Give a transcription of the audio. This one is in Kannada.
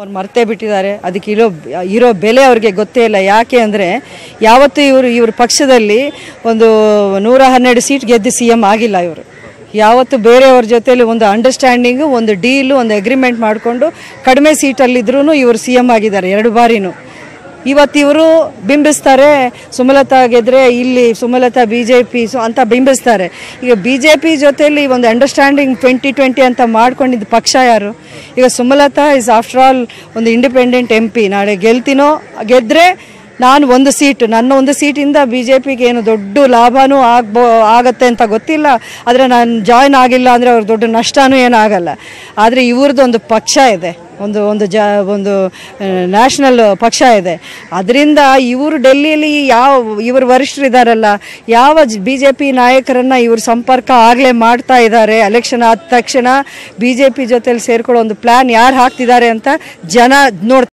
ಅವ್ರು ಮರ್ತೇ ಬಿಟ್ಟಿದ್ದಾರೆ. ಅದಕ್ಕೆ ಇರೋ ಇರೋ ಬೆಲೆ ಅವ್ರಿಗೆ ಗೊತ್ತೇ ಇಲ್ಲ. ಯಾಕೆ ಅಂದರೆ ಯಾವತ್ತೂ ಇವರು, ಇವ್ರ ಪಕ್ಷದಲ್ಲಿ ಒಂದು ನೂರ ಹನ್ನೆರಡು ಸೀಟ್ ಗೆದ್ದು ಸಿ ಎಂ ಆಗಿಲ್ಲ ಇವರು. ಯಾವತ್ತು ಬೇರೆಯವ್ರ ಜೊತೆಲಿ ಒಂದು ಅಂಡರ್ಸ್ಟ್ಯಾಂಡಿಂಗು ಒಂದು ಡೀಲು ಒಂದು ಅಗ್ರಿಮೆಂಟ್ ಮಾಡಿಕೊಂಡು ಕಡಿಮೆ ಸೀಟಲ್ಲಿದ್ರೂ ಇವರು ಸಿ ಎಂ ಆಗಿದ್ದಾರೆ. ಎರಡು ಬಾರಿನೂ. ಇವತ್ತು ಇವರು ಬಿಂಬಿಸ್ತಾರೆ. ಸುಮಲತಾ ಗೆದ್ರೆ ಇಲ್ಲಿ Sumalatha B J P so ಅಂತ ಬಿಂಬಿಸ್ತಾರೆ. ಈಗ ಬಿ ಜೆ ಪಿ ಜೊತೆಯಲ್ಲಿ ಒಂದು ಅಂಡರ್ಸ್ಟ್ಯಾಂಡಿಂಗ್ ಟ್ವೆಂಟಿ ಟ್ವೆಂಟಿ ಅಂತ ಮಾಡ್ಕೊಂಡಿದ್ದ ಪಕ್ಷ ಯಾರು? ಈಗ ಸುಮಲತಾ ಇಸ್ ಆಫ್ಟರ್ ಆಲ್ ಒಂದು ಇಂಡಿಪೆಂಡೆಂಟ್ ಎಂ ಪಿ ನಾಳೆ ಗೆಲ್ತೀನೋ ಗೆದ್ದರೆ ನಾನು ಒಂದು ಸೀಟ್ ನನ್ನ ಒಂದು ಸೀಟಿಂದ ಬಿ ಜೆ ಪಿಗೆ ಏನು ದೊಡ್ಡ ಲಾಭನೂ ಆಗ್ಬೋ, ಆಗತ್ತೆ ಅಂತ ಗೊತ್ತಿಲ್ಲ. ಆದರೆ ನಾನು ಜಾಯ್ನ್ ಆಗಿಲ್ಲ ಅಂದರೆ ಅವ್ರ ದೊಡ್ಡ ನಷ್ಟನೂ ಏನಾಗಲ್ಲ ಆದರೆ ಇವ್ರದ್ದು ಒಂದು ಪಕ್ಷ ಇದೆ. ಒಂದು ಒಂದು ಜ, ಒಂದು ನ್ಯಾಷನಲ್ ಪಕ್ಷ ಇದೆ. ಅದರಿಂದ ಇವರು ಡೆಲ್ಲಿಯಲ್ಲಿ ಯಾವ, ಇವರು ವರಿಷ್ಠರಿದ್ದಾರಲ್ಲ ಯಾವ ಬಿ ಜೆ ಪಿ ನಾಯಕರನ್ನು ಇವರು ಸಂಪರ್ಕ ಆಗಲೇ ಮಾಡ್ತಾ ಇದ್ದಾರೆ ಎಲೆಕ್ಷನ್ ಆದ ತಕ್ಷಣ ಬಿ ಜೆ ಪಿ ಜೊತೆಲಿ ಸೇರ್ಕೊಳ್ಳೋ ಒಂದು ಪ್ಲ್ಯಾನ್ ಯಾರು ಹಾಕ್ತಿದ್ದಾರೆ ಅಂತ ಜನ ನೋಡ್ತಾರೆ